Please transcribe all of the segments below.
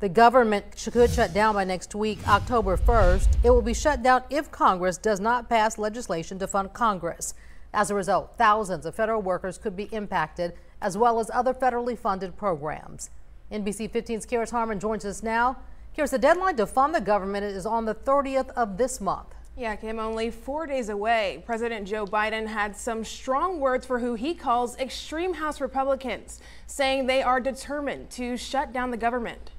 The government could shut down by next week, October 1st. It will be shut down if Congress does not pass legislation to fund Congress. As a result, thousands of federal workers could be impacted, as well as other federally funded programs. NBC 15's Karis Harmon joins us now. Karis, the deadline to fund the government is on the 30th of this month. Yeah, Kim, only four days away, President Joe Biden had some strong words for who he calls extreme House Republicans, saying they are determined to shut down the government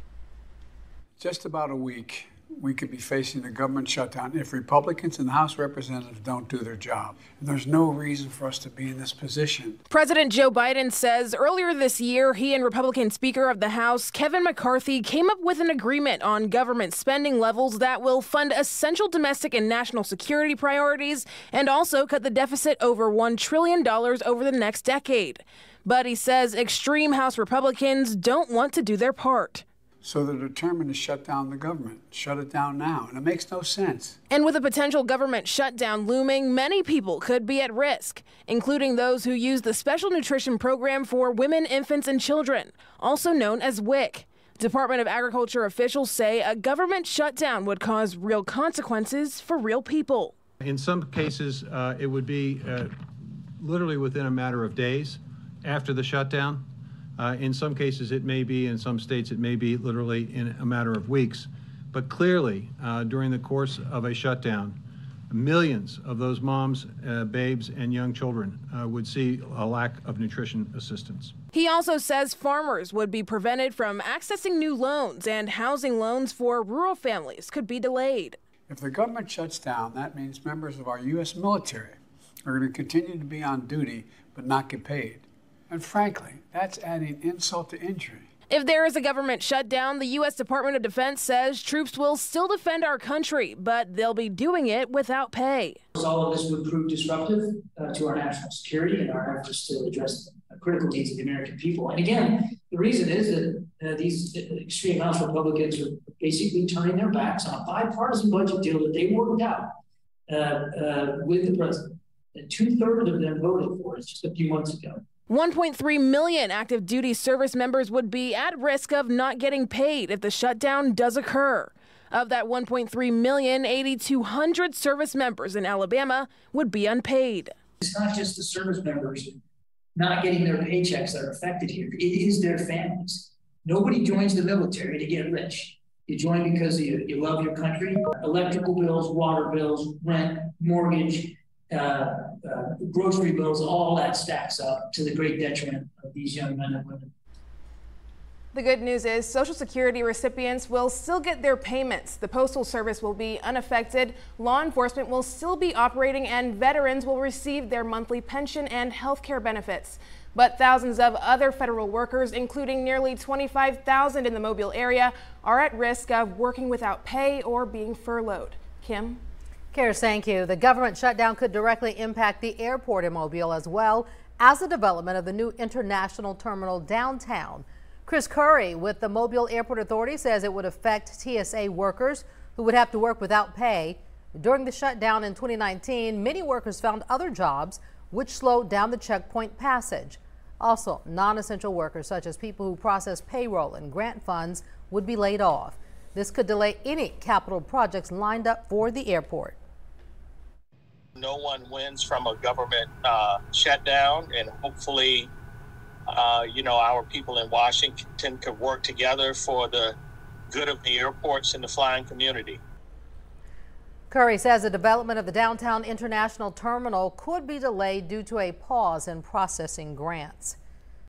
just about a week, we could be facing a government shutdown if Republicans and the House representatives don't do their job. And there's no reason for us to be in this position. President Joe Biden says earlier this year, he and Republican Speaker of the House, Kevin McCarthy, came up with an agreement on government spending levels that will fund essential domestic and national security priorities and also cut the deficit over $1 trillion over the next decade. But he says extreme House Republicans don't want to do their part. So they're determined to shut down the government, shut it down now. And it makes no sense. And with a potential government shutdown looming, many people could be at risk, including those who use the Special Nutrition Program for Women, Infants, and Children, also known as WIC. Department of Agriculture officials say a government shutdown would cause real consequences for real people. In some cases, uh, it would be uh, literally within a matter of days after the shutdown. Uh, in some cases, it may be, in some states, it may be literally in a matter of weeks. But clearly, uh, during the course of a shutdown, millions of those moms, uh, babes, and young children uh, would see a lack of nutrition assistance. He also says farmers would be prevented from accessing new loans, and housing loans for rural families could be delayed. If the government shuts down, that means members of our U.S. military are going to continue to be on duty but not get paid. And frankly, that's adding insult to injury. If there is a government shutdown, the U.S. Department of Defense says troops will still defend our country, but they'll be doing it without pay. All of this would prove disruptive uh, to our national security and our efforts to address the critical needs of the American people. And again, the reason is that uh, these extreme House Republicans are basically turning their backs on a bipartisan budget deal that they worked out uh, uh with the president. And two thirds of them voted for it just a few months ago. 1.3 million active duty service members would be at risk of not getting paid if the shutdown does occur. Of that 1.3 million, 8,200 service members in Alabama would be unpaid. It's not just the service members not getting their paychecks that are affected here, it is their families. Nobody joins the military to get rich. You join because you, you love your country. Electrical bills, water bills, rent, mortgage, uh, uh, grocery bills, all that stacks up to the great detriment of these young men and women. The good news is Social Security recipients will still get their payments. The Postal Service will be unaffected, law enforcement will still be operating, and veterans will receive their monthly pension and health care benefits. But thousands of other federal workers, including nearly 25,000 in the Mobile area, are at risk of working without pay or being furloughed. Kim? Karis, thank you. The government shutdown could directly impact the airport in Mobile as well as the development of the new international terminal downtown. Chris Curry with the Mobile Airport Authority says it would affect TSA workers who would have to work without pay. During the shutdown in 2019, many workers found other jobs which slowed down the checkpoint passage. Also, non-essential workers such as people who process payroll and grant funds would be laid off. This could delay any capital projects lined up for the airport no one wins from a government uh, shutdown, and hopefully, uh, you know, our people in Washington could work together for the good of the airports and the flying community. Curry says the development of the downtown international terminal could be delayed due to a pause in processing grants.